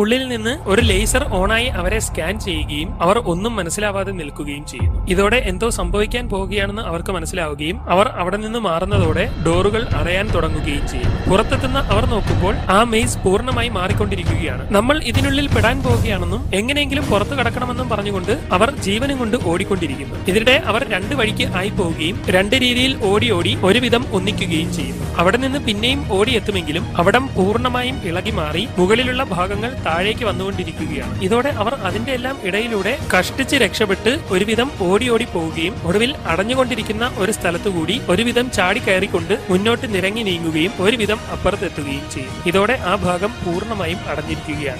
ഉള്ളിൽ നിന്ന് ഒരു ലേസർ ഓണായി അവരെ സ്കാൻ ചെയ്യുകയും അവർ ഒന്നും മനസ്സിലാവാതെ നിൽക്കുകയും ചെയ്യുന്നു. ഇതോടെ എന്തോ സംഭവിക്കാൻ പോവുകയാണെന്ന് അവർക്ക് മനസ്സിലാവുകയും അവർ അവിടെ നിന്ന് മാറുന്നതോടെ ഡോറുകൾ അടയാൻ തുടങ്ങുകയും ചെയ്യും. പുറത്തെത്തുന്ന അവർ നോക്കുമ്പോൾ ആ മെയ്സ് പൂർണമായി മാറിക്കൊണ്ടിരിക്കുകയാണ്. നമ്മൾ ഇതിനുള്ളിൽ പെടാൻ പോവുകയാണെന്നും എങ്ങനെയെങ്കിലും പുറത്തു കടക്കണമെന്നും പറഞ്ഞുകൊണ്ട് അവർ ജീവനും കൊണ്ട് ഓടിക്കൊണ്ടിരിക്കുന്നു. ഇതിനിടെ അവർ രണ്ട് വഴിക്ക് ആയി പോവുകയും രണ്ട് രീതിയിൽ ഓടി ഓടി ഒരുവിധം ഒന്നിക്കുകയും ചെയ്യുന്നു. അവിടെ നിന്ന് പിന്നെയും ഓടിയെത്തുമെങ്കിലും അവിടം പൂർണമായും ഇളകി മാറി മുകളിലുള്ള ഭാഗങ്ങൾ താഴേക്ക് വന്നുകൊണ്ടിരിക്കുകയാണ്. ഇതോടെ അവർ അതിന്റെ എല്ലാം ഇടയിലൂടെ കഷ്ടിച്ച് രക്ഷപ്പെട്ട് ഒരുവിധം ഓടി ഓടി പോവുകയും ഒടുവിൽ അടഞ്ഞുകൊണ്ടിരിക്കുന്ന ഒരു സ്ഥലത്തുകൂടി ഒരുവിധം ചാടി കയറിക്കൊണ്ട് മുന്നോട്ട് നിരങ്ങി നീങ്ങുകയും ഒരുവിധം അപ്പുറത്തെത്തുകയും ചെയ്യും. ഇതോടെ ആ ഭാഗം പൂർണമായും അടഞ്ഞിരിക്കുകയാണ്.